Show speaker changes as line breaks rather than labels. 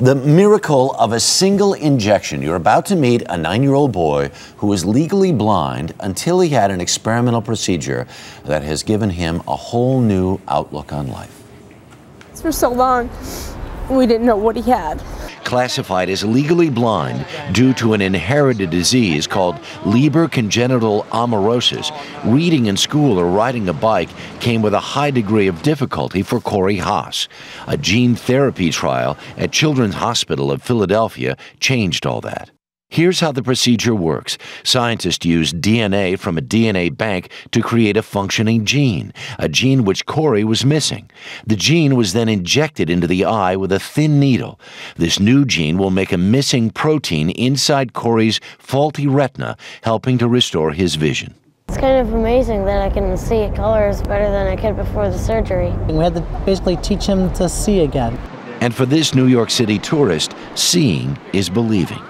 The miracle of a single injection. You're about to meet a nine year old boy who was legally blind until he had an experimental procedure that has given him a whole new outlook on life.
For so long, we didn't know what he had.
Classified as legally blind due to an inherited disease called Leber congenital amaurosis, reading in school or riding a bike came with a high degree of difficulty for Corey Haas. A gene therapy trial at Children's Hospital of Philadelphia changed all that. Here's how the procedure works. Scientists use DNA from a DNA bank to create a functioning gene, a gene which Corey was missing. The gene was then injected into the eye with a thin needle. This new gene will make a missing protein inside Corey's faulty retina, helping to restore his vision.
It's kind of amazing that I can see colors better than I could before the surgery.
We had to basically teach him to see again.
And for this New York City tourist, seeing is believing.